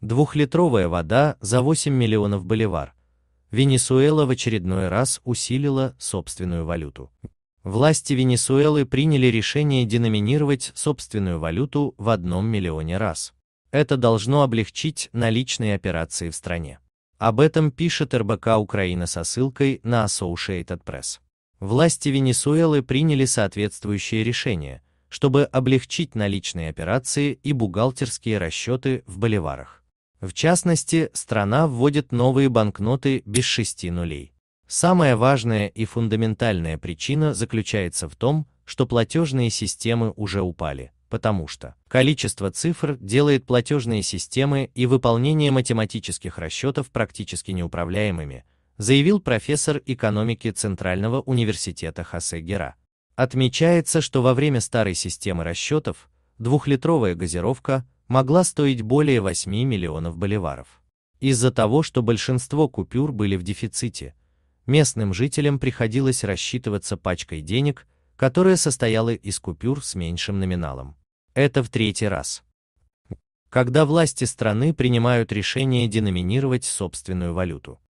Двухлитровая вода за 8 миллионов боливар. Венесуэла в очередной раз усилила собственную валюту. Власти Венесуэлы приняли решение деноминировать собственную валюту в одном миллионе раз. Это должно облегчить наличные операции в стране. Об этом пишет РБК Украина со ссылкой на Associated Press. Власти Венесуэлы приняли соответствующее решение, чтобы облегчить наличные операции и бухгалтерские расчеты в боливарах. В частности, страна вводит новые банкноты без шести нулей. Самая важная и фундаментальная причина заключается в том, что платежные системы уже упали, потому что количество цифр делает платежные системы и выполнение математических расчетов практически неуправляемыми, заявил профессор экономики Центрального университета Хосе Гера. Отмечается, что во время старой системы расчетов двухлитровая газировка могла стоить более 8 миллионов боливаров. Из-за того, что большинство купюр были в дефиците, местным жителям приходилось рассчитываться пачкой денег, которая состояла из купюр с меньшим номиналом. Это в третий раз. Когда власти страны принимают решение деноминировать собственную валюту.